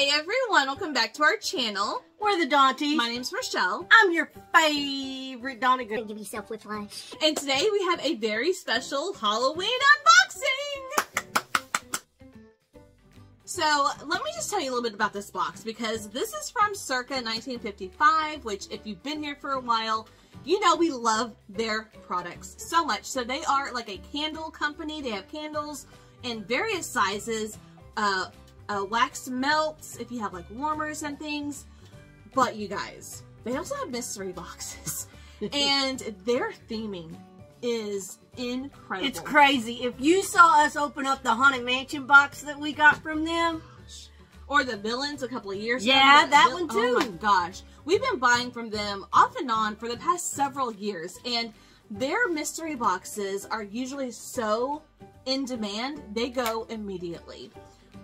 Hey everyone, welcome back to our channel. We're the Dawnties. My name's Rochelle. I'm your favorite Donegan. Give yourself whiplash. And today we have a very special Halloween unboxing! So, let me just tell you a little bit about this box because this is from circa 1955, which if you've been here for a while, you know we love their products so much. So they are like a candle company. They have candles in various sizes, uh, uh, wax melts if you have like warmers and things. But you guys, they also have mystery boxes. and their theming is incredible. It's crazy. If you saw us open up the Haunted Mansion box that we got from them, or the villains a couple of years Yeah, ago. that vil- one Oh my too. gosh. We've been buying from them off and on for the past several years and their mystery boxes are usually so in demand, they go immediately.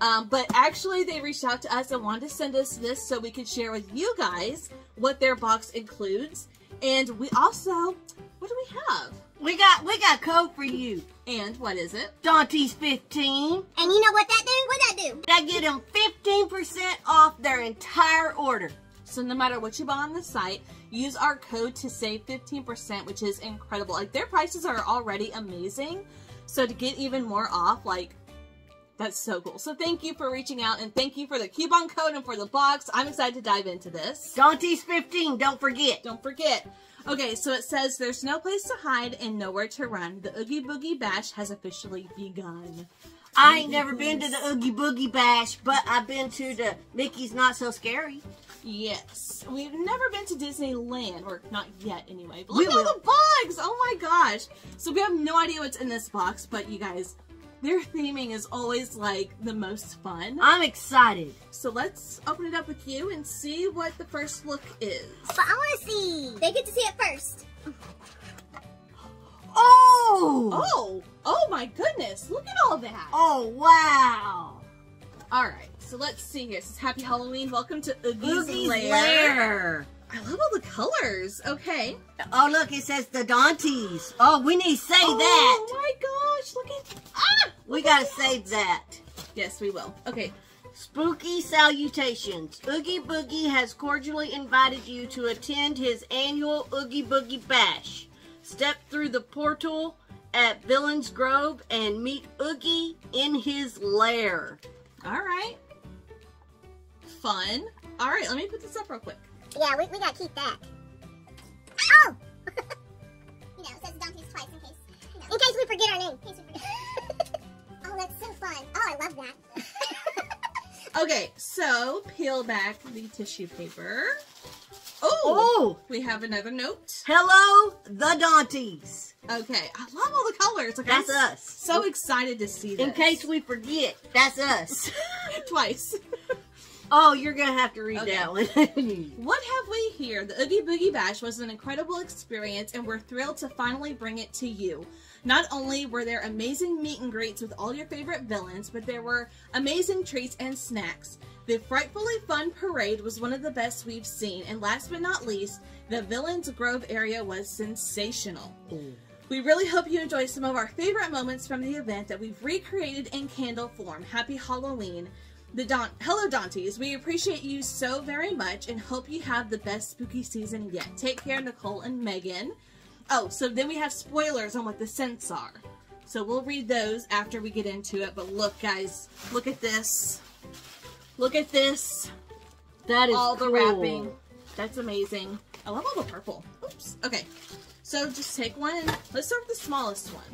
Um, but actually, they reached out to us and wanted to send us this so we could share with you guys what their box includes. And we also, what do we have? we got we got code for you. And what is it? Dawnties 15. And you know what that do? What that do? That get them 15% off their entire order. So no matter what you buy on the site, use our code to save 15%, which is incredible. Like their prices are already amazing. So to get even more off, like that's so cool. So thank you for reaching out and thank you for the coupon code and for the box. I'm excited to dive into this. Dawnties 15, don't forget. Don't forget. Okay, so it says there's no place to hide and nowhere to run. The Oogie Boogie Bash has officially begun. I ain't never been to the Oogie Boogie Bash, but I've been to the Mickey's Not So Scary. Yes. We've never been to Disneyland, or not yet anyway. But We look at all will. the bugs! Oh my gosh. So we have no idea what's in this box, but you guys, their theming is always like the most fun. I'm excited. So let's open it up with you and see what the first look is. But I want to see. They get to see it first. Oh! Oh! Oh my goodness! Look at all that! Oh, wow. Alright, so let's see here. This is Happy Halloween. Welcome to Oogie's, Oogie's Lair. Lair. I love all the colors. Okay. Oh, look, it says the Dawnties. Oh, we need to say oh that. Oh my gosh! Look at! We gotta at save that. Yes, we will. Okay. Spooky salutations. Oogie Boogie has cordially invited you to attend his annual Oogie Boogie Bash. Step through the portal at Villains Grove and meet Oogie in his lair. All right. Fun. All right, let me put this up real quick. Yeah, we, we gotta keep that. Oh! you know, it says Dawnties twice in case. You know, in case we forget our name. Love that. Okay, so peel back the tissue paper. Oh, Oh! we have another note. Hello, the Dawnties. Okay, I love all the colors. Like, That's I'm us. So excited to see this. In case we forget, that's us. Twice. Oh, you're gonna have to read Okay. that one. What have we here? The Oogie Boogie Bash was an incredible experience, and we're thrilled to finally bring it to you. Not only were there amazing meet and greets with all your favorite villains, but there were amazing treats and snacks. The frightfully fun parade was one of the best we've seen, and last but not least, the Villains Grove area was sensational. We really hope you enjoy some of our favorite moments from the event that we've recreated in candle form. Happy Halloween. The Don Hello Dawnties, we appreciate you so very much and hope you have the best spooky season yet. Take care, Nicole and Megan. Oh, so then we have spoilers on what the scents are. So we'll read those after we get into it. But look, guys, look at this. Look at this. that is all the wrapping. That's amazing. I love all the purple. Oops. Okay. So just take one. and Let's start with the smallest one.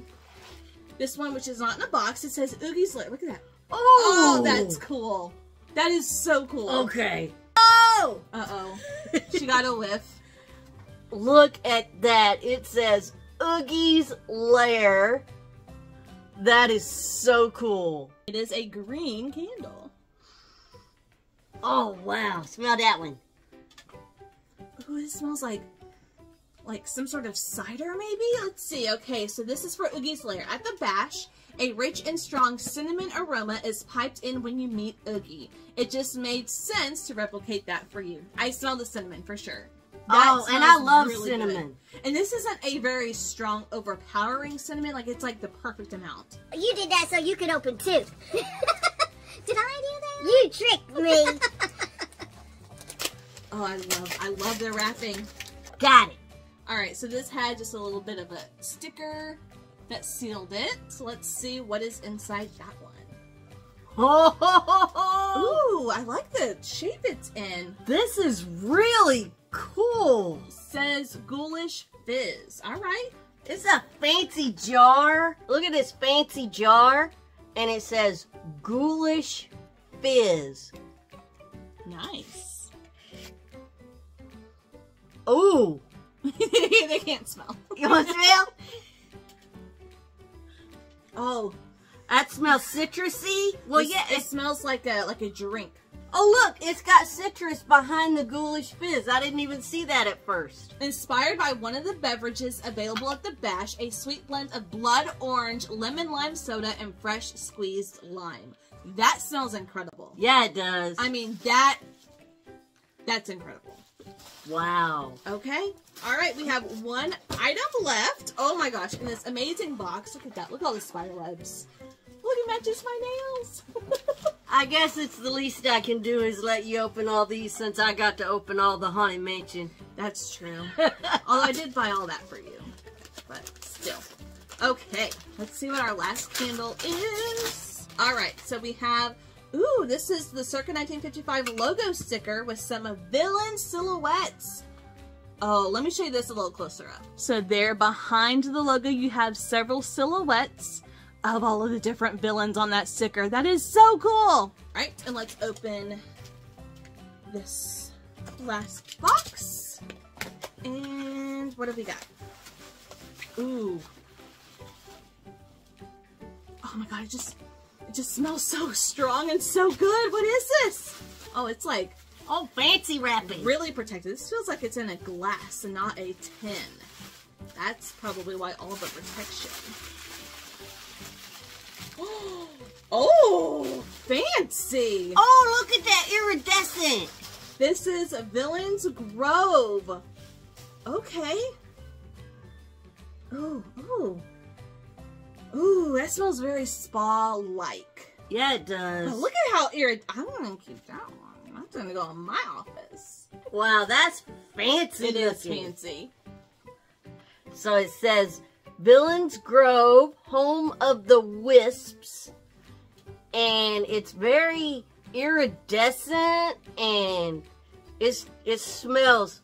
This one, which is not in a box, it says Oogie's Lair. Look at that. Oh, Oh, that's cool. That is so cool. okay. Oh, Uh-oh. She got a whiff. Look at that. It says Oogie's Lair. That is so cool. It is a green candle. Oh wow! Smell that one. Ooh, it smells like like some sort of cider maybe? Let's see. Okay, so this is for Oogie's Lair. At the bash, a rich and strong cinnamon aroma is piped in when you meet Oogie. It just made sense to replicate that for you. I smell the cinnamon for sure. That oh, and I love really cinnamon. good. And this isn't a very strong, overpowering cinnamon. Like, it's like the perfect amount. You did that so you could open two. did I do that? You tricked me. Oh, I love, I love their wrapping. Got it. All right, so this had just a little bit of a sticker that sealed it. So let's see what is inside that one. Oh, ho, ho, ho. Ooh, I like the shape it's in. this is really cool. says Ghoulish Fizz. All right. It's a fancy jar. Look at this fancy jar. And it says Ghoulish Fizz. Nice. Ooh. they can't smell. You want to smell? Oh, That smells citrusy. Well, this- yeah. it It's, smells like a like a drink. Oh, look. It's got citrus behind the Ghoulish Fizz. I didn't even see that at first. Inspired by one of the beverages available at the Bash, a sweet blend of blood orange, lemon lime soda, and fresh squeezed lime. That smells incredible. Yeah, it does. I mean that that's incredible. wow. Okay. All right, we have one item left. Oh my gosh, in this amazing box. Look at that. Look at all the spider webs. Look, it matches my nails. I guess it's the least I can do is let you open all these since I got to open all the Haunted Mansion. That's true. Although I did buy all that for you. But still. Okay, let's see what our last candle is. Alright, so we have. Ooh, this is the Circa 1955 logo sticker with some villain silhouettes. Oh, let me show you this a little closer up. So there behind the logo you have several silhouettes of all of the different villains on that sticker. That is so cool! Alright, and let's open this last box. And what have we got? Ooh. Oh my god, it just it just smells so strong and so good. What is this? Oh, it's like Oh, fancy wrapping. really protected. This feels like it's in a glass and not a tin. That's probably why all the protection. Fancy! Oh, look at that iridescent. This is Villains Grove. Okay. Ooh, ooh. Ooh, that smells very spa-like. Yeah, it But does. look at how irid- I want to keep that one. That's gonna go in my office. Wow, that's fancy. It is fancy. So it says Villains Grove, home of the wisps. And it's very iridescent and it's it smells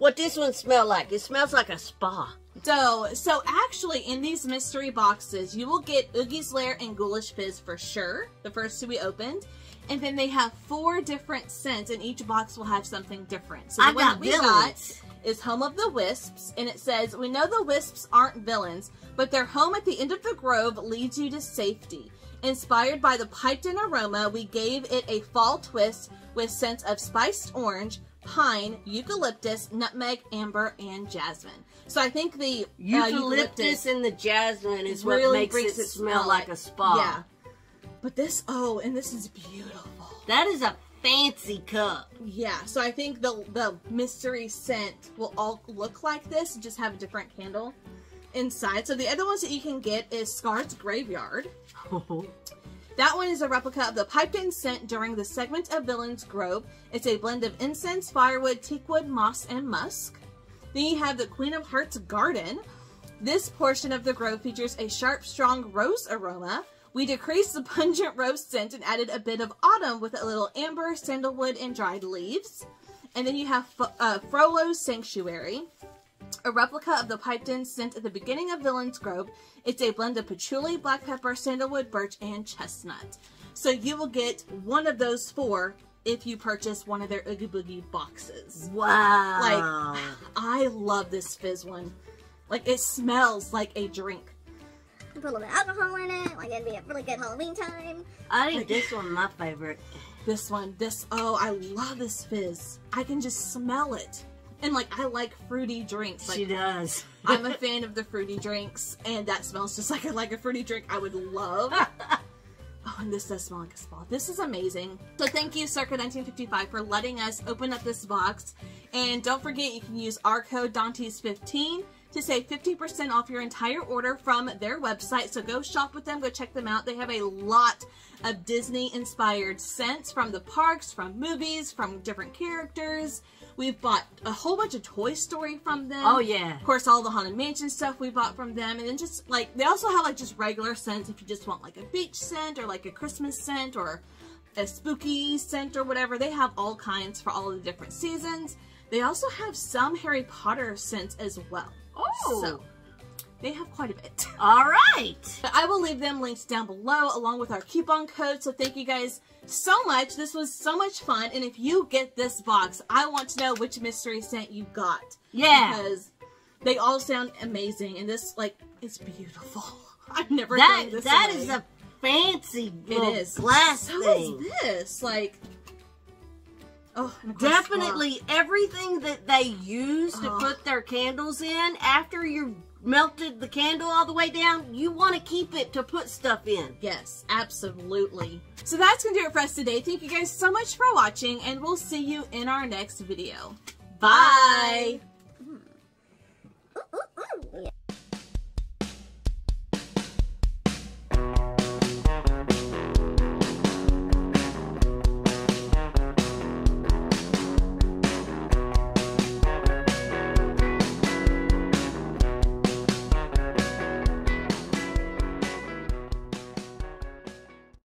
what this one smell like? It smells like a spa. So, so actually, in these mystery boxes, you will get Oogie's Lair and Ghoulish Fizz for sure. The first two we opened, and then they have four different scents, and each box will have something different. So the I one got we villains. got is Home of the Wisps, and it says, "We know the wisps aren't villains, but their home at the end of the grove leads you to safety." Inspired by the piped-in aroma, we gave it a fall twist with scents of spiced orange, pine, eucalyptus, nutmeg, amber, and jasmine. So I think the uh, Eucalyptus and the jasmine is what makes it smell like a spa. Yeah. But this, oh, and this is beautiful. That is a fancy cup. Yeah, so I think the the mystery scent will all look like this, just have a different candle inside. So the other ones that you can get is Scar's Graveyard. That one is a replica of the piped in scent during the segment of Villain's Grove. It's a blend of incense, firewood, teakwood, moss, and musk. Then you have the Queen of Hearts Garden. This portion of the grove features a sharp, strong rose aroma. We decreased the pungent rose scent and added a bit of autumn with a little amber, sandalwood, and dried leaves. And then you have F- uh, Frollo's Sanctuary a replica of the piped-in scent at the beginning of Villain's Grove. It's a blend of patchouli, black pepper, sandalwood, birch, and chestnut. So you will get one of those four if you purchase one of their Oogie Boogie boxes. Wow. Like, I love this fizz one. Like, it smells like a drink. Put a little bit of alcohol in it, like it'd be a really good Halloween time. I think this one my favorite. This one, this, oh, I love this fizz. I can just smell it. And, like, I like fruity drinks. Like, she does. I'm a fan of the fruity drinks, and that smells just like a, like a fruity drink I would love. oh, and this does smell like a spa. This is amazing. So thank you, Circa 1955, for letting us open up this box. And don't forget, you can use our code Dawnties15 to save 50% off your entire order from their website. So go shop with them, go check them out. They have a lot of Disney inspired scents from the parks, from movies, from different characters. We've bought a whole bunch of Toy Story from them. Oh, yeah. Of course, all the Haunted Mansion stuff we bought from them. And then just like, they also have like just regular scents if you just want like a beach scent or like a Christmas scent or a spooky scent or whatever. They have all kinds for all of the different seasons. They also have some Harry Potter scents as well. Oh. So, they have quite a bit. All right. I will leave them links down below along with our coupon code. So thank you guys so much. This was so much fun. And if you get this box, I want to know which mystery scent you got. Yeah. Because they all sound amazing. And this, like, it's beautiful. I've never That done this that away. is a fancy It is. glass so thing. is this. Like, oh, Definitely uh, everything that they use to Oh. put their candles in after you've melted the candle all the way down, you want to keep it to put stuff in. Yes, absolutely. So that's going to do it for us today. Thank you guys so much for watching, and we'll see you in our next video. Bye.